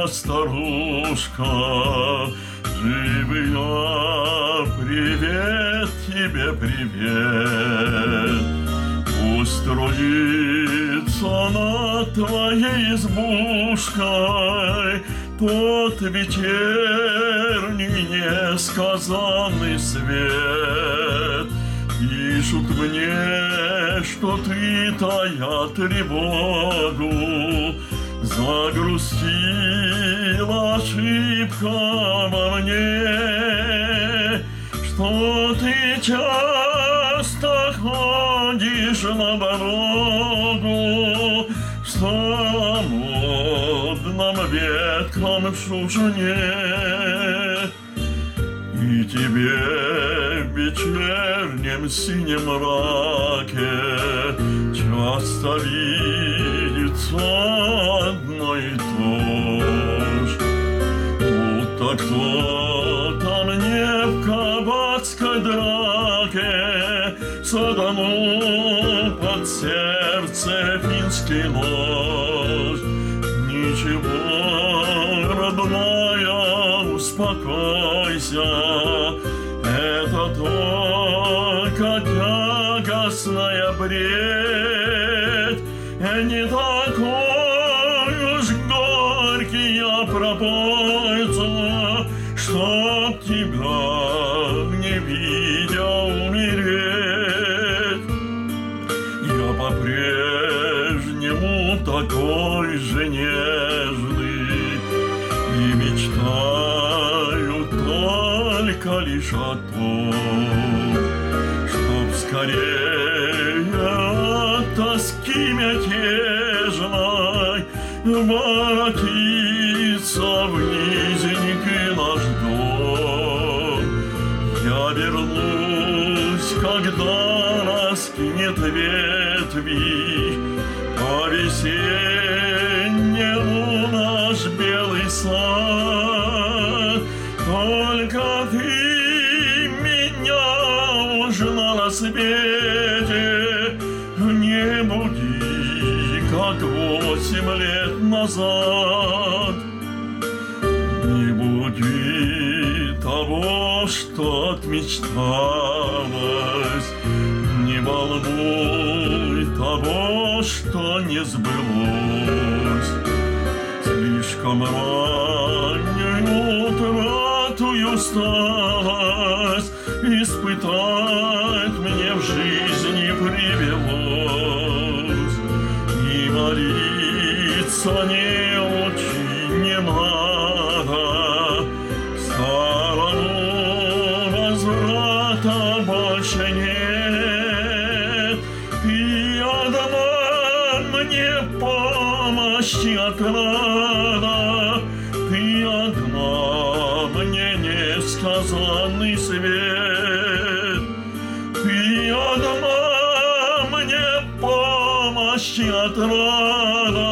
моя старушка, живая, привет тебе, привет. Устроится над твоей избушкой тот вечерний несказанный свет. Пишут мне, что ты тая тревогу, Загрустила ошибка во мне, Что ты часто ходишь на дорогу В самодном ветком шушуне. И тебе в вечернем синем мраке Часто видится Будто кто-то мне в кабацкой драке Саданул под сердце финский нож. Ничего, родная, успокойся, это только тягостная бред, не такой уж горький я пропойца, чтоб тебя не видя умереть. Я по-прежнему такой же нежный И мечтаю только лишь о том Чтоб скорее от тоски мятежной Воротиться в вернусь, когда раскинет ветви. По весеннему наш белый сад. Только ты меня уже на рассвете Не буди, как восемь лет назад. Не буди того, что отмечталось, Не волнуй того, что не сбылось. Слишком раннюю утратую старость Испытать мне в жизни привелось. И молиться не очень не надо, возврата больше нет. Ты одна мне помощи отрада, Ты одна мне несказанный свет. Ты одна мне помощи отрада,